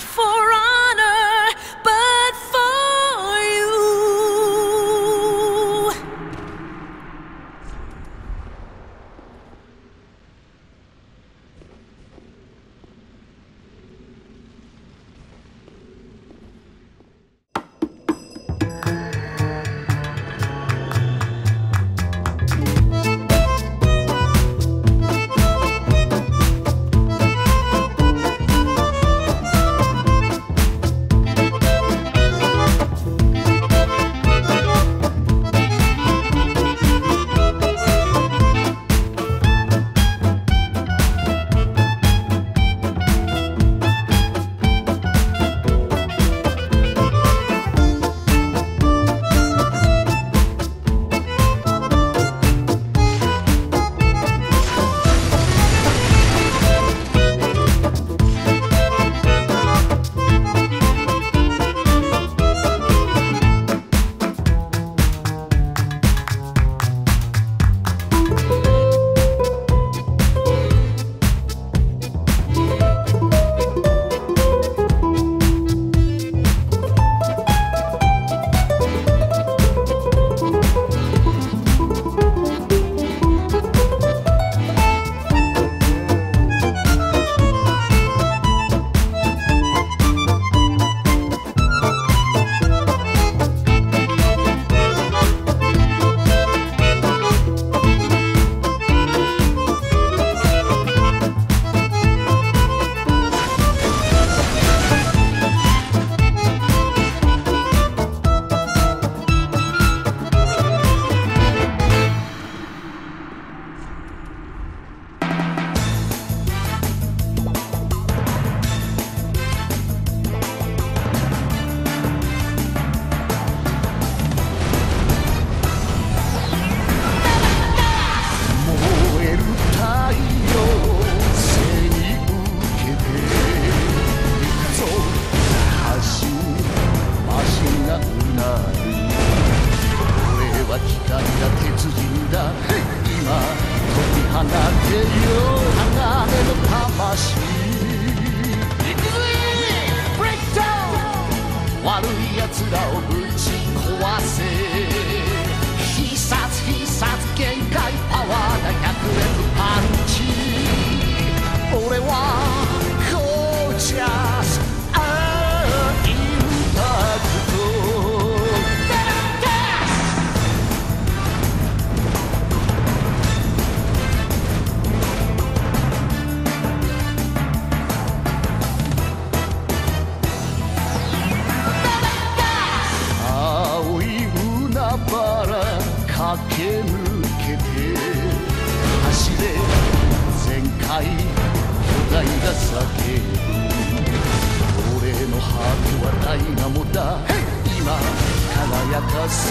for honor,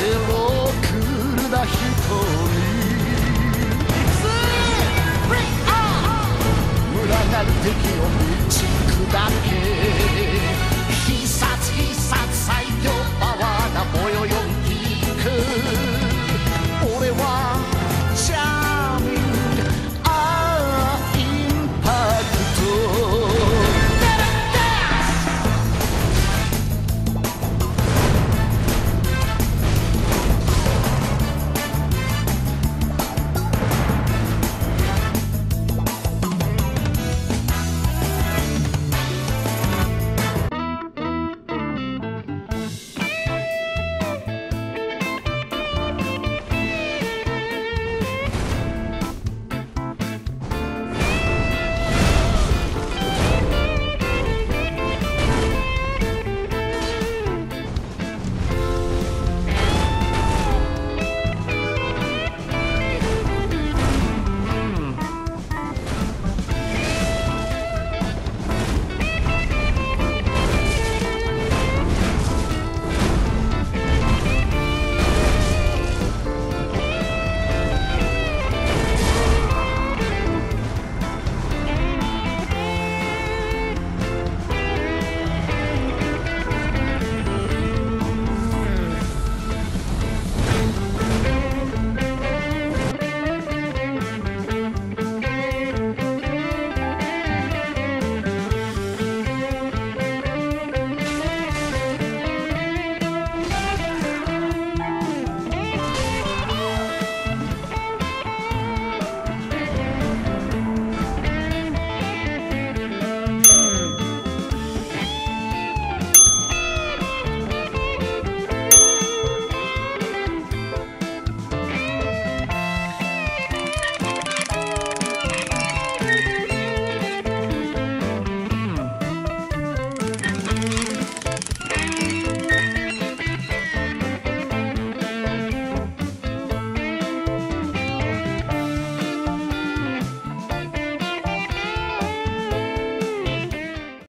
simple